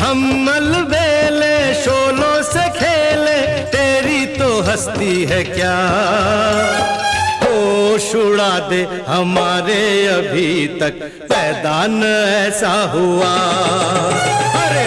हम मलबेले शोलों से खेले, तेरी तो हस्ती है क्या? होश उड़ा दे हमारे अभी तक पैदान ऐसा हुआ।